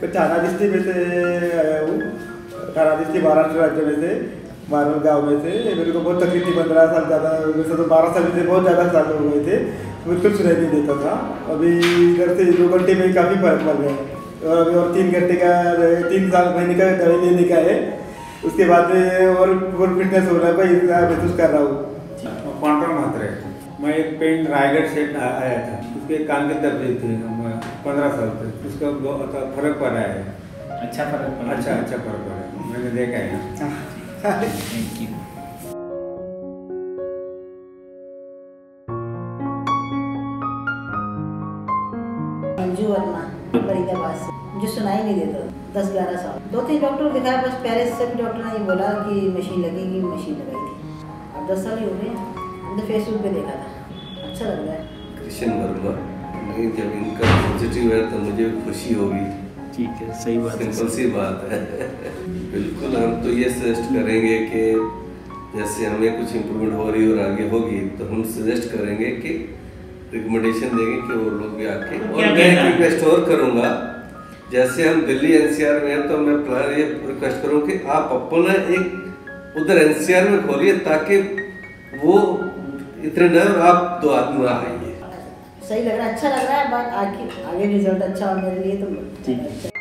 मैं ठाणा डिस्ट्रिक्ट में से आया हूँ। ठाणा डिस्ट्रिक्ट महाराष्ट्र राज्य में से मारवल गाँव में से। मेरे को बहुत तकलीफ़ थी पंद्रह साल ज़्यादा वैसे तो बारह साल से बहुत ज़्यादा साल हो गए थे। बिल्कुल सुनाई नहीं देता था। अभी इधर से दो घंटे में काफ़ी फ़र्क पड़ गया है। और अभी और तीन घंटे का तीन साल महीने का दवाई लेने का है। उसके बाद में और फुल फिटनेस हो रहा है भाई महसूस कर रहा हूँ। पांडुरंग म्हात्रे मैं एक पेन रायगढ़ से आया था। उसके कान की तकलीफ़ थी। पंद्रह साल तक। उसका फ़र्क पड़ा है। अच्छा फ़र्क पड़ा। अच्छा अच्छा फ़र्क पड़ा है। मैंने देखा है। थैंक यू मंजू वर्मा फरीदाबाद से। मुझे सुनाई नहीं देता। दस ग्यारह साल। दो तीन डॉक्टर दिखाया बस पहले से भी डॉक्टर ने ये बोला कि मशीन लगेगी मशीन लगाई थी अब दस साल ही हो गए हमने फेसबुक पे देखा था। अच्छा लग रहा है। कृष्ण वर्मा। नहीं जब इनका पॉजिटिव है तो मुझे खुशी होगी। ठीक है सही बात है सिंपल सी बात है। बिल्कुल हम तो ये सजेस्ट करेंगे कि जैसे हमें कुछ इम्प्रूवमेंट हो रही और आगे होगी तो हम सजेस्ट करेंगे कि रिकमेंडेशन देंगे कि वो लोग भी आके और मैं रिक्वेस्ट और करूँगा। जैसे हम दिल्ली एनसीआर में हैं तो मैं प्लान ये रिक्वेस्ट करूँ कि आप अपना एक उधर एनसीआर में खोलिए ताकि वो इतने न आप दो आदमी आएँगे सही लग रहा है अच्छा लग रहा है बट आगे आगे रिज़ल्ट अच्छा हो मेरे लिए तो ठीक है।